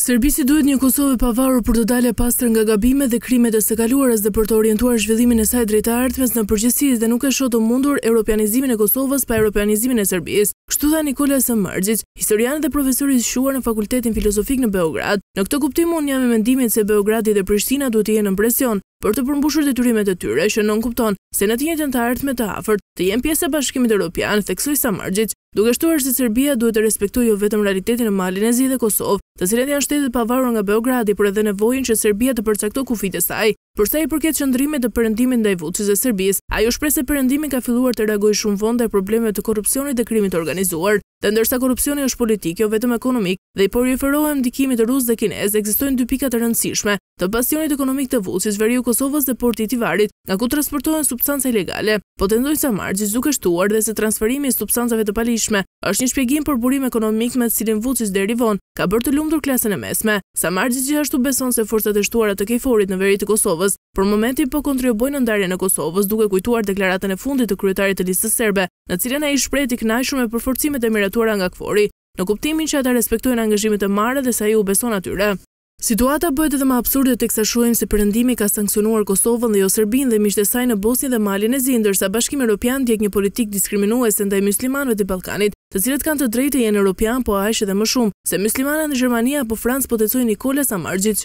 Serbisë i duhet një Kosovë e pavarur për të dalë e pastër nga gabimet dhe krimet e së kaluarës dhe për të orientuar zhvillimin e saj drejt të ardhmes në përgjithësi dhe nuk e shoh të mundur europianizimin e Kosovës pa europianizimin e Serbisë. Kështu tha Nikola Samardžić, historian dhe profesor i zgjuar në Fakultetin Filozofik në Beograd. Në këtë kuptim unë jam i mendimit se Beogradi dhe Prishtina duhet të jenë nën presion për të përmbushur detyrimet e tyre, që nënkupton se në të njëjtën të ardhme të afërt të jenë pjesë e Bashkimit Europian, theksoi Samardžić. duke shtuar se Serbia duhet të respektojë jo vetëm realitetin në Malin e Zi dhe Kosovë, të cilat janë shtete të pavarura nga Beogradi, por edhe nevojën që Serbia të përcaktojë kufijtë e saj. Për sa i përket qëndrimit të Perëndimit ndaj Vuçiç e Serbisë, ai shprehet se Perëndimi ka filluar të reagojë shumë vonë ndaj problemeve të korrupsionit dhe krimit të organizuar. Dhe ndërsa korrupsioni është politik, jo vetëm ekonomik, dhe po i referohem ndikimit rus dhe kinez, ekzistojnë dy pika të rëndësishme, të bastionit ekonomik të Vuçiç, veriu i Kosovës dhe porti i Tivarit, nga ku transportohen substanca ilegale, potencon Samarxhiç duke shtuar dhe se transferimi i substancave të paligjshme është një shpjegim për burimin ekonomik me të cilin Vuçiç deri vonë ka bërë të lumtur klasën e mesme. Samarxhiç gjithashtu beson se forcat e shtuara të KFOR-it në veri të Kosovës për momentin po kontribuojnë në ndarjen e Kosovës duke kujtuar deklaratën e fundit të kryetarit të Listës Serbe, në të cilën ai shprehet i kënaqur me përforcimet e miratuara nga KFOR-i, në kuptimin që ata respektojnë angazhimet e marra dhe se ai u beson atyre. Situata bëhet edhe më absurde teksa shohim se Perëndimi ka sanksionuar Kosovën dhe jo Serbinë dhe miqtë e saj në Bosnjë dhe Malin e Zi, ndërsa Bashkimi Europian ndjek një politikë diskriminuese ndaj myslimanëve të Ballkanit, të cilët kanë të drejtë të jenë europianë po aq edhe më shumë se myslimanët në Gjermani apo Francë, potencoi Nikola Samarxhiç.